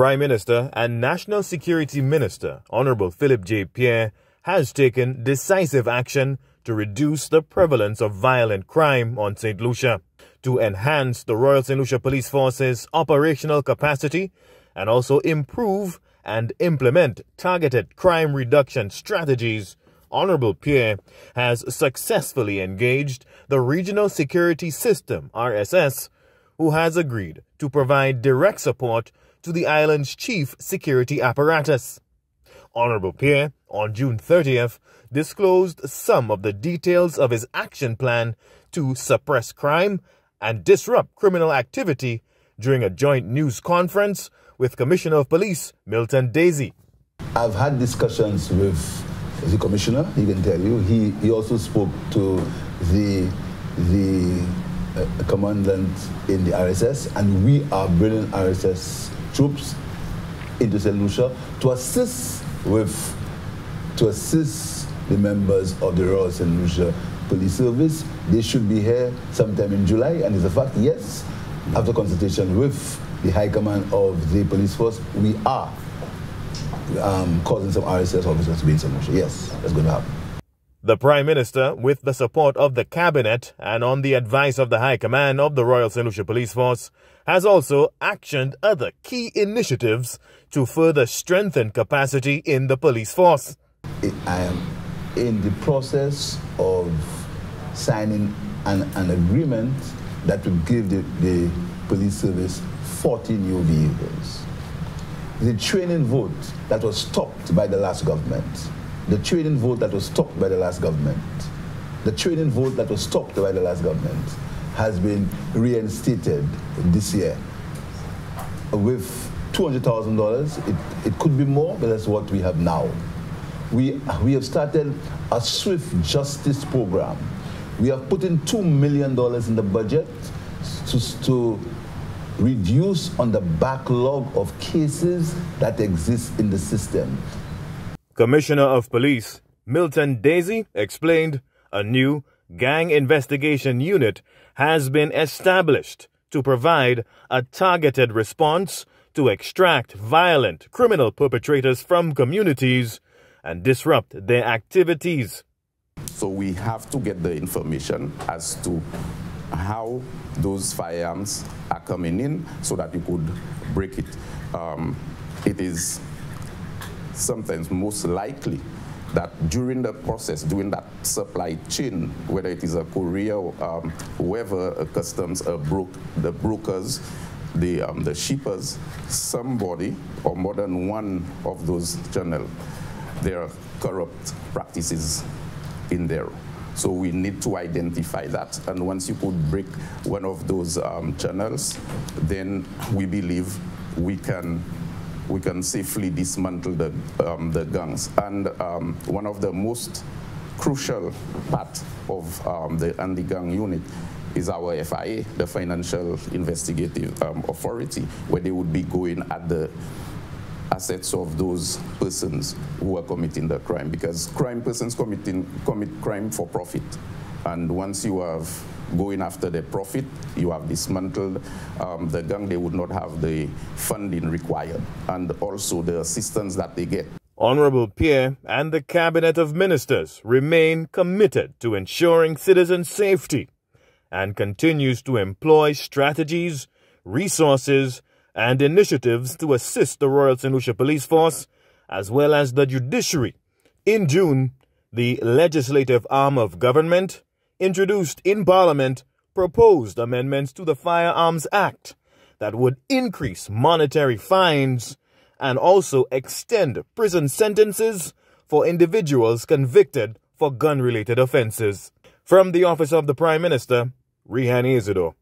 Prime Minister and National Security Minister, Honorable Philip J. Pierre, has taken decisive action to reduce the prevalence of violent crime on St. Lucia, to enhance the Royal St. Lucia Police Force's operational capacity, and also improve and implement targeted crime reduction strategies. Honorable Pierre has successfully engaged the Regional Security System, RSS, who has agreed to provide direct support to the island's chief security apparatus. Honorable Pierre, on June 30th, disclosed some of the details of his action plan to suppress crime and disrupt criminal activity during a joint news conference with Commissioner of Police Milton Desir. I've had discussions with the commissioner, he can tell you. He, he also spoke to the, the uh, commandant in the RSS, and we are bringing RSS troops into St. Lucia to assist with to assist the members of the Royal St. Lucia Police Service. They should be here sometime in July, and it's a fact, yes, after consultation with the High Command of the police force, we are um, causing some RSS officers to be in St. Lucia. Yes, that's going to happen. The Prime Minister, with the support of the Cabinet and on the advice of the High Command of the Royal St. Police Force, has also actioned other key initiatives to further strengthen capacity in the police force. I am in the process of signing an, an agreement that will give the, the police service 40 new vehicles. The training vote that was stopped by the last government the training vote that was stopped by the last government, the training vote that was stopped by the last government has been reinstated this year with $200,000. It, it could be more, but that's what we have now. We, we have started a swift justice program. We have put in $2 million in the budget to, to reduce on the backlog of cases that exist in the system. Commissioner of Police Milton Desir explained a new gang investigation unit has been established to provide a targeted response to extract violent criminal perpetrators from communities and disrupt their activities. So we have to get the information as to how those firearms are coming in so that you could break it. Um, it is sometimes most likely that during the process, during that supply chain, whether it is a courier, um, whoever, uh, customs, uh, broke, the brokers, the, um, the shippers, somebody or more than one of those channels, there are corrupt practices in there. So we need to identify that. And once you could break one of those um, channels, then we believe we can we can safely dismantle the, um, the gangs. And um, one of the most crucial part of um, the anti-gang unit is our FIA, the Financial Investigative um, Authority, where they would be going at the assets of those persons who are committing the crime because crime persons committing commit crime for profit and once you have going after the profit, you have dismantled um, the gang, they would not have the funding required and also the assistance that they get. Honorable Pierre and the Cabinet of Ministers remain committed to ensuring citizen safety and continues to employ strategies, resources, and initiatives to assist the Royal. Lucia Police Force as well as the judiciary. In June, the legislative arm of government introduced in Parliament proposed amendments to the Firearms Act that would increase monetary fines and also extend prison sentences for individuals convicted for gun related offenses. From the office of the Prime Minister, Rehan Isidore.